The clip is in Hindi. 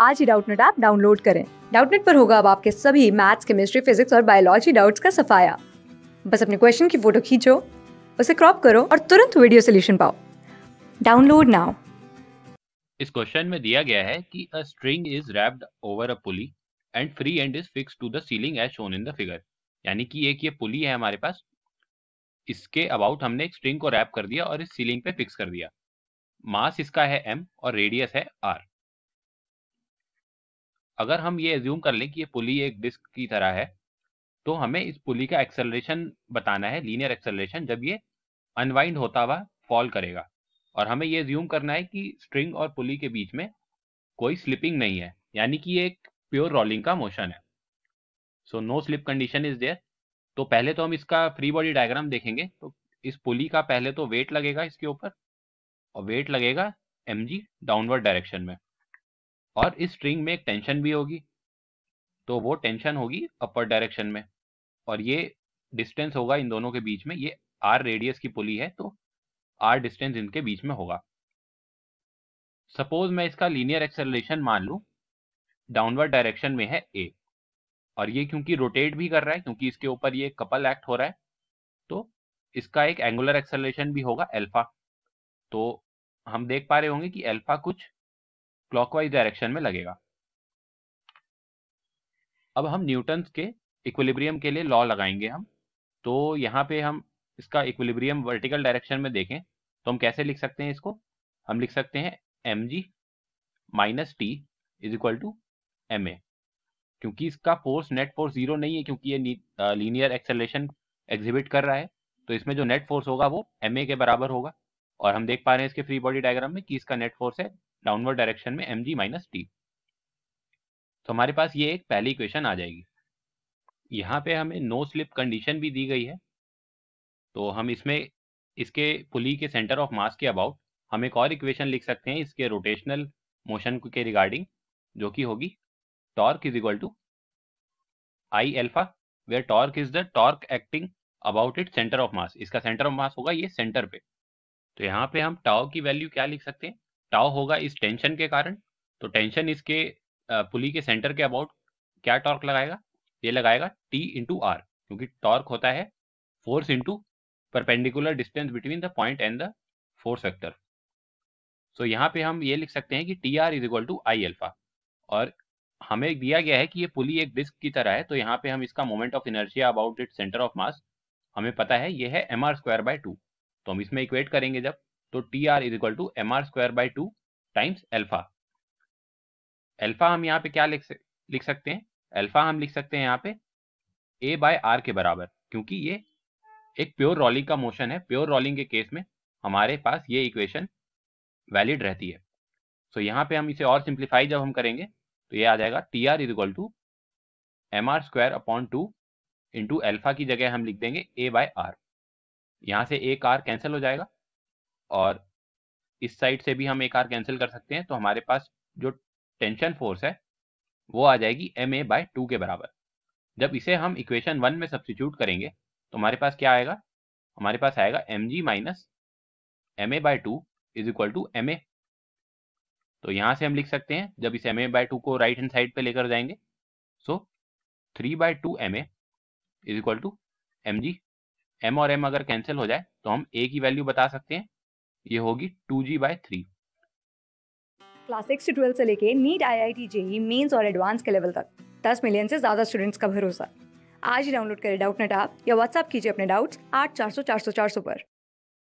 आज ही डाउटनेट ऐप डाउनलोड करें। डाउटनेट पर होगा अब आपके सभी मैथ्स, केमिस्ट्री, फिजिक्स और बायोलॉजी डाउट्स का सफाया। बस अपने क्वेश्चन की फ़ोटो खींचो, उसे क्रॉप करो और तुरंत वीडियो सोल्यूशन पाओ। Download now. इस क्वेश्चन में दिया गया है कि a string is wrapped over a pulley and free end is fix to the ceiling as shown in the figure यानी कि एक ये पुली है हमारे पास। इसके अबाउट हमने एक स्ट्रिंग को रैप कर दिया और इस सीलिंग पे फिक्स कर दिया। मास इसका है m और रेडियस है r अगर हम ये एज्यूम कर लें कि ये पुली एक डिस्क की तरह है तो हमें इस पुली का एक्सेलरेशन बताना है लीनियर एक्सेलरेशन जब ये अनवाइंड होता हुआ फॉल करेगा। और हमें ये ज्यूम करना है कि स्ट्रिंग और पुली के बीच में कोई स्लिपिंग नहीं है, यानी कि ये एक प्योर रोलिंग का मोशन है। So no slip condition is there तो पहले तो हम इसका फ्री बॉडी डायग्राम देखेंगे। तो इस पुली का पहले तो वेट लगेगा इसके ऊपर, और वेट लगेगा एम जी डाउनवर्ड डायरेक्शन में। और इस स्ट्रिंग में एक टेंशन भी होगी। तो वो टेंशन होगी अपर डायरेक्शन में। और ये डिस्टेंस होगा इन दोनों के बीच में। ये आर रेडियस की पुली है तो आर डिस्टेंस इनके बीच में होगा। सपोज़ मैं इसका लीनियर एक्सेलरेशन मान लूँ। डाउनवर्ड डायरेक्शन में है ए और ये क्योंकि रोटेट भी कर रहा है, क्योंकि इसके ऊपर ये कपल एक्ट हो रहा है तो इसका एक एंगुलर एक्सेलरेशन भी होगा एल्फा तो हम देख पा रहे होंगे कि एल्फा कुछ क्लॉकवाइज डायरेक्शन में लगेगा। अब हम न्यूटन के इक्विलिब्रियम के लिए लॉ लगाएँगे हम। तो यहाँ पे हम इसका इक्विलिब्रियम वर्टिकल डायरेक्शन में देखें तो हम कैसे लिख सकते हैं इसको? हम लिख सकते हैं M G minus T is equal to M A क्योंकि इसका फोर्स नेट फोर्स ज़ीरो नहीं है, क्योंकि ये लीनियर एक्सेलेशन एग्जिबिट कर रहा है। तो इसमें जो नेट फोर्स होगा वो एम ए के बराबर होगा। और हम देख पा रहे हैं इसके फ्री बॉडी डायग्राम में कि इसका नेट फोर्स है डाउनवर्ड डायरेक्शन में एम जी माइनस टी तो हमारे पास ये एक पहली इक्वेशन आ जाएगी। यहाँ पे हमें नो स्लिप कंडीशन भी दी गई है। तो हम इसमें, इसके पुली के सेंटर ऑफ़ मास के अबाउट हम एक और इक्वेशन लिख सकते हैं इसके रोटेशनल मोशन के रिगार्डिंग जो कि होगी torque is equal to I alpha where torque is the torque acting about it centre of mass इसका सेंटर ऑफ़ मास होगा ये सेंटर पे। तो यहाँ पे हम टाओ की वैल्यू क्या लिख सकते हैं? टाओ होगा इस टेंशन के कारण। तो टेंशन इसके पुली के सेंटर के अबाउट क्या टॉर्क लगाएगा? ये लगाएगा टी इंटू आर क्योंकि टॉर्क होता है force into perpendicular distance between the point and the force vector so यहाँ पे हम ये लिख सकते हैं कि T R is equal to I alpha और हमें दिया गया है कि ये पुली एक डिस्क की तरह है तो यहाँ पे हम इसका moment of inertia about it centre of mass हमें पता है, ये है M R square by two तो हम इसमें इक्वेट करेंगे जब तो T R is equal to M R square by two times alpha alpha हम यहाँ पे क्या लिख लिख सकते हैं? एल्फा हम लिख सकते हैं यहाँ पे ए बाय आर के बराबर क्योंकि ये एक प्योर रोलिंग का मोशन है। प्योर रोलिंग के केस में हमारे पास ये इक्वेशन वैलिड रहती है। सो so, यहाँ पे हम इसे और सिंप्लीफाई जब हम करेंगे तो ये आ जाएगा T R is equal to M R square upon two into alpha की जगह हम लिख देंगे ए बाय आर यहाँ से एक आर कैंसिल हो जाएगा और इस साइड से भी हम एक आर कैंसिल कर सकते हैं तो हमारे पास जो टेंशन फोर्स है, वो आ जाएगी एम ए बाय टू के बराबर। जब इसे हम इक्वेशन वन में सब्सिट्यूट करेंगे तो हमारे पास क्या आएगा? हमारे पास आएगा M g minus M a by two is equal to M a तो यहाँ से हम लिख सकते हैं, जब इस एम ए बाय टू को राइट हैंड साइड पे लेकर जाएँगे so three by two M a is equal to M g M और एम अगर कैंसिल हो जाए तो हम ए की वैल्यू बता सकते हैं। ये होगी two g by three class six से ट्वेल्थ से लेके NEET I I T JEE mains और एडवांस के लेवल तक। दस मिलियन से ज़्यादा स्टूडेंट्स का भरोसा। आज ही डाउनलोड करें डाउट नेट आप या व्हाट्सअप कीजिए अपने डाउट्स आठ चार सौ चार सौ चार सौ पर।